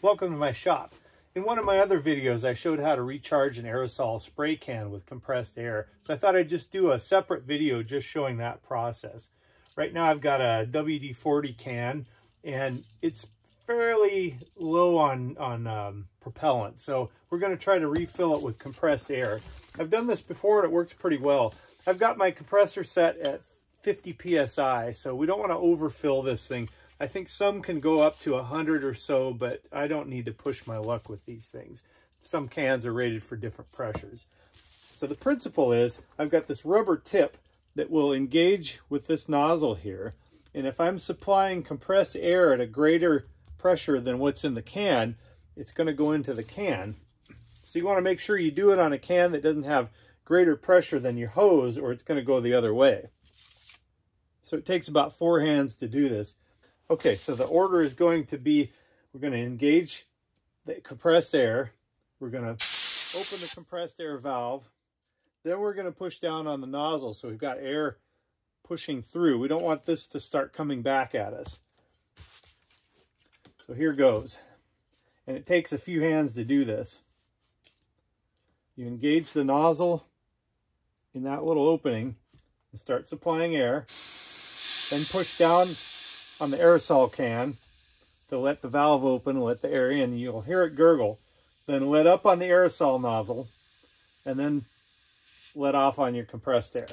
Welcome to my shop. In one of my other videos, I showed how to recharge an aerosol spray can with compressed air. So I thought I'd just do a separate video just showing that process. Right now I've got a WD-40 can and it's fairly low on, on um, propellant. So we're going to try to refill it with compressed air. I've done this before and it works pretty well. I've got my compressor set at 50 PSI, so we don't want to overfill this thing. I think some can go up to 100 or so, but I don't need to push my luck with these things. Some cans are rated for different pressures. So the principle is I've got this rubber tip that will engage with this nozzle here. And if I'm supplying compressed air at a greater pressure than what's in the can, it's going to go into the can. So you want to make sure you do it on a can that doesn't have greater pressure than your hose or it's going to go the other way. So it takes about four hands to do this. Okay, so the order is going to be, we're going to engage the compressed air. We're going to open the compressed air valve. Then we're going to push down on the nozzle so we've got air pushing through. We don't want this to start coming back at us. So here goes. And it takes a few hands to do this. You engage the nozzle in that little opening and start supplying air. Then push down on the aerosol can to let the valve open and let the air in. You'll hear it gurgle. Then let up on the aerosol nozzle and then let off on your compressed air.